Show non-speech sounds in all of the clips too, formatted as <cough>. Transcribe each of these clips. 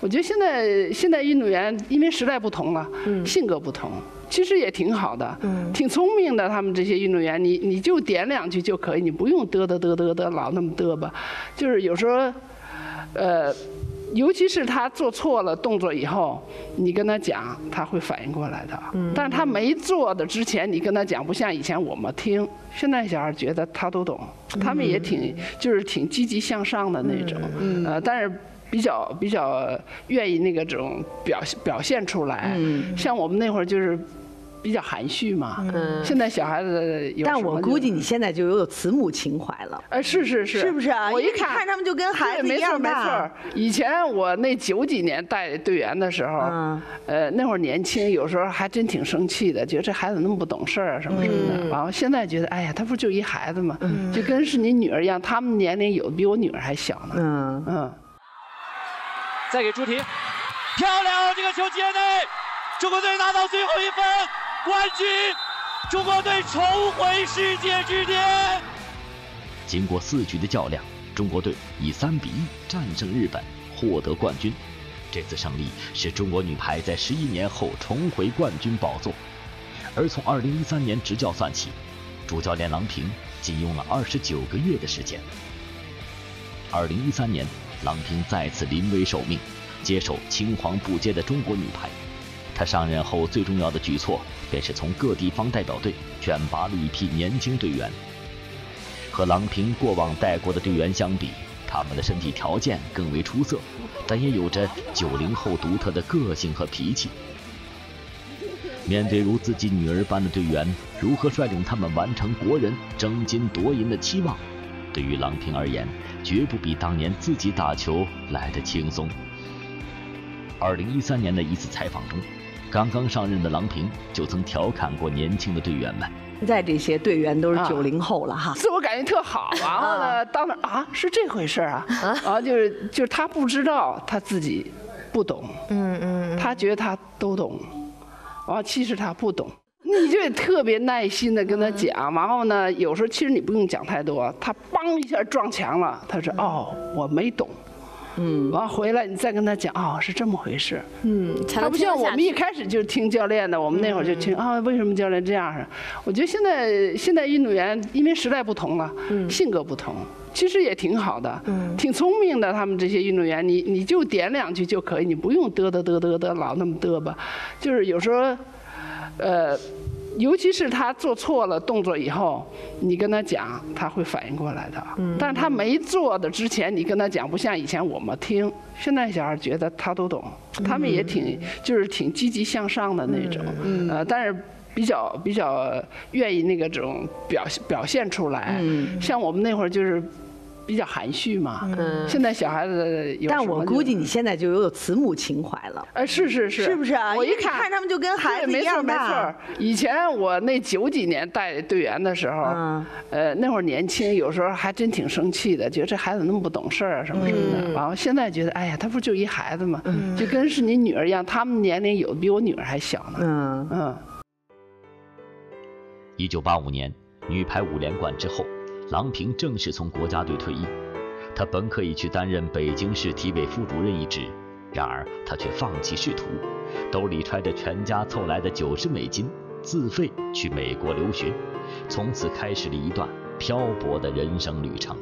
我觉得现在现在运动员因为时代不同了，性格不同，其实也挺好的，挺聪明的。他们这些运动员，你你就点两句就可以，你不用嘚嘚嘚嘚嘚老那么嘚吧。就是有时候，呃，尤其是他做错了动作以后，你跟他讲，他会反应过来的。但是他没做的之前，你跟他讲，不像以前我们听。现在小孩觉得他都懂，他们也挺就是挺积极向上的那种。呃，但是。比较比较愿意那个种表表现出来，像我们那会儿就是比较含蓄嘛。现在小孩子有但我估计你现在就有慈母情怀了。哎，是是是，是不是啊？我一看他们就跟孩子一样没错没错。以前我那九几年带队员的时候，呃，那会儿年轻，有时候还真挺生气的，觉得这孩子那么不懂事儿啊什么什么的。然后现在觉得，哎呀，他不就一孩子嘛，就跟是你女儿一样，他们年龄有的比我女儿还小呢。嗯嗯。再给朱婷，漂亮！这个球接内，中国队拿到最后一分，冠军！中国队重回世界之巅。经过四局的较量，中国队以三比一战胜日本，获得冠军。这次胜利是中国女排在十一年后重回冠军宝座。而从二零一三年执教算起，主教练郎平仅用了二十九个月的时间。二零一三年。郎平再次临危受命，接手青黄不接的中国女排。她上任后最重要的举措，便是从各地方代表队选拔了一批年轻队员。和郎平过往带过的队员相比，他们的身体条件更为出色，但也有着九零后独特的个性和脾气。面对如自己女儿般的队员，如何率领他们完成国人争金夺银的期望？对于郎平而言，绝不比当年自己打球来得轻松。二零一三年的一次采访中，刚刚上任的郎平就曾调侃过年轻的队员们：“现在这些队员都是九零后了哈，自我感觉特好。然后呢，当时啊，是这回事啊，啊，就是就是他不知道他自己不懂，嗯嗯，他觉得他都懂，啊，其实他不懂。”你就得特别耐心的跟他讲，然后呢，有时候其实你不用讲太多，他梆一下撞墙了，他说哦，我没懂，嗯，完回来你再跟他讲，哦，是这么回事，嗯，他不像我们一开始就听教练的，我们那会儿就听啊，为什么教练这样？我觉得现在现在运动员因为时代不同了，性格不同，其实也挺好的，挺聪明的，他们这些运动员，你你就点两句就可以，你不用嘚嘚嘚嘚嘚老那么嘚吧，就是有时候，呃。尤其是他做错了动作以后，你跟他讲，他会反应过来的。但是他没做的之前，你跟他讲，不像以前我们听。现在小孩觉得他都懂，他们也挺就是挺积极向上的那种。呃，但是比较比较愿意那个种表表现出来。像我们那会儿就是。比较含蓄嘛，嗯，现在小孩子有但我估计你现在就有慈母情怀了。哎，是是是，是不是啊？我一看他们就跟孩子一样没错没错。以前我那九几年带队员的时候，呃，那会儿年轻，有时候还真挺生气的，觉得这孩子那么不懂事儿啊什么什么的。然后现在觉得，哎呀，他不就一孩子嘛，就跟是你女儿一样，他们年龄有的比我女儿还小呢。嗯嗯。一九八五年女排五连冠之后。郎平正式从国家队退役，他本可以去担任北京市体委副主任一职，然而他却放弃仕途，兜里揣着全家凑来的九十美金，自费去美国留学，从此开始了一段漂泊的人生旅程。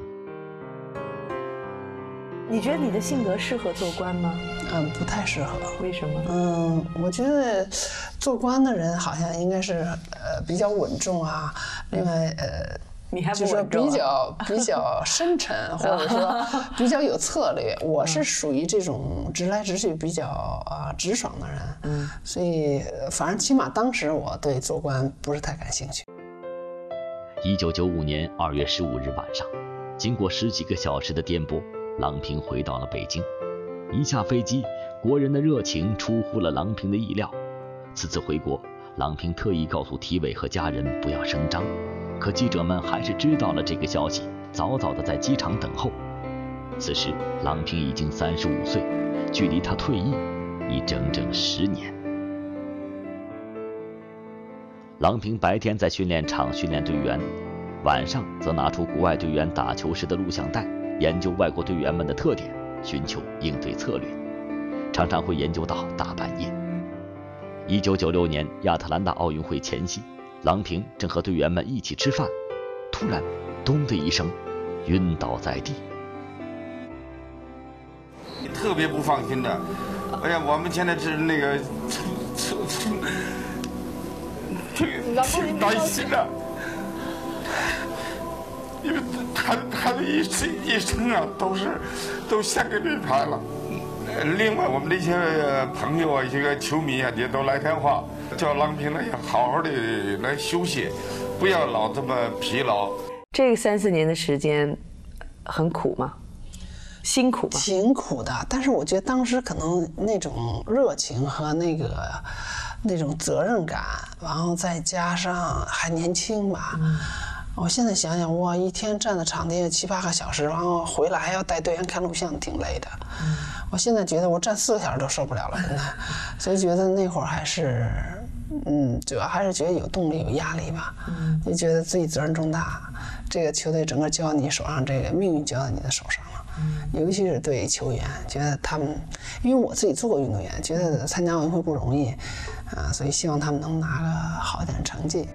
你觉得你的性格适合做官吗？嗯，不太适合。为什么？嗯，我觉得做官的人好像应该是呃比较稳重啊，另外呃。就是说比较比较深沉，或者说 <laughs> 比较有策略。我是属于这种直来直去、比较啊直爽的人，嗯，所以反正起码当时我对做官不是太感兴趣。一九九五年二月十五日晚上，经过十几个小时的颠簸，郎平回到了北京。一下飞机，国人的热情出乎了郎平的意料。此次回国，郎平特意告诉体委和家人不要声张。可记者们还是知道了这个消息，早早的在机场等候。此时，郎平已经三十五岁，距离他退役已整整十年。郎平白天在训练场训练队员，晚上则拿出国外队员打球时的录像带，研究外国队员们的特点，寻求应对策略。常常会研究到大半夜。一九九六年亚特兰大奥运会前夕，郎平正和队员们一起吃饭，突然“咚”的一声，晕倒在地。特别不放心的，哎呀，我们现在是那个，挺担心的，因为他他的一生一生啊，都是都献给女排了。另外，我们那些朋友啊，一些个球迷啊，也都来电话，叫郎平呢要好好的来休息，不要老这么疲劳。这个三四年的时间很苦吗？辛苦吗？挺苦的，但是我觉得当时可能那种热情和那个那种责任感，然后再加上还年轻吧。我现在想想，哇，一天站在场地七八个小时，然后回来还要带队员看录像，挺累的。我现在觉得我站四个小时都受不了了，现在。<laughs> 所以觉得那会儿还是，嗯，主要还是觉得有动力、有压力吧。就觉得自己责任重大，这个球队整个交到你手上，这个命运交到你的手上了。嗯。尤其是对球员，觉得他们，因为我自己做过运动员，觉得参加奥运会不容易，啊，所以希望他们能拿个好一点成绩。